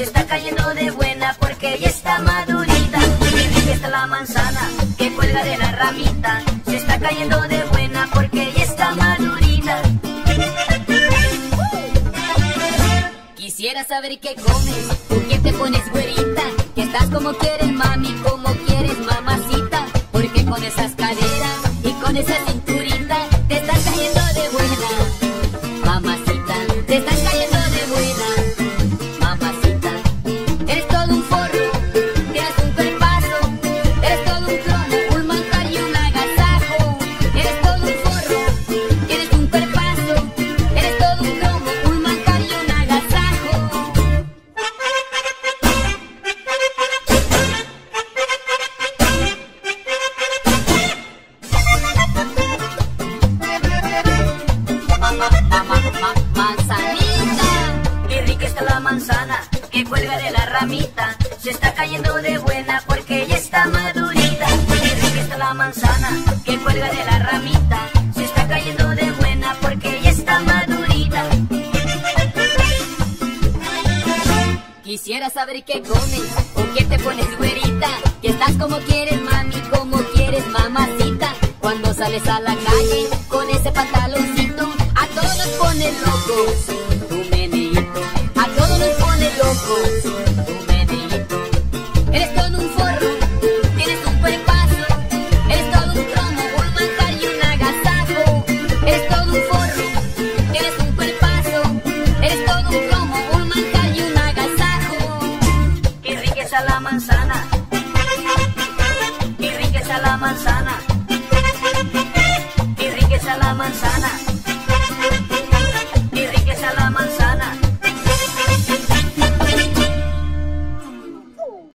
Se está cayendo de buena porque ya está madurita. Rica está la manzana que cuelga de la ramita. Se está cayendo de buena porque ya está madurita. Quisiera saber qué comes, por qué te pones güerita, que estás como quieres mami, como quieres mamacita, porque con esas caderas y con esa cinturita te estás cayendo de buena, mamacita, te estás cuelga de la ramita. Se está cayendo de buena porque ya está madurita. Rica está la manzana que cuelga de la ramita. Se está cayendo de buena porque ya está madurita. Quisiera saber qué comes, con qué te pones güerita, que estás como quieres mami, como quieres mamacita. Cuando sales a la calle la manzana, qué riqueza la manzana, qué riqueza la manzana.